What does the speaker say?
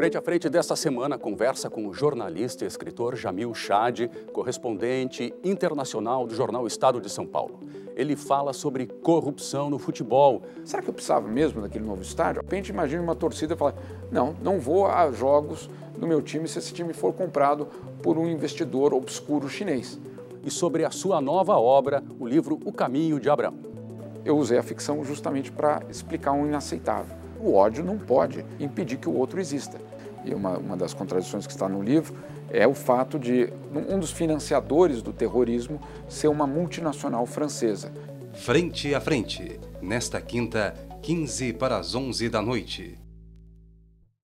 Frente a frente desta semana, conversa com o jornalista e escritor Jamil Chad, correspondente internacional do jornal Estado de São Paulo. Ele fala sobre corrupção no futebol. Será que eu precisava mesmo daquele novo estádio? De repente, imagine uma torcida falar: não, não vou a jogos do meu time se esse time for comprado por um investidor obscuro chinês. E sobre a sua nova obra, o livro O Caminho de Abraão. Eu usei a ficção justamente para explicar um inaceitável. O ódio não pode impedir que o outro exista. E uma, uma das contradições que está no livro é o fato de um dos financiadores do terrorismo ser uma multinacional francesa. Frente a frente, nesta quinta, 15 para as 11 da noite.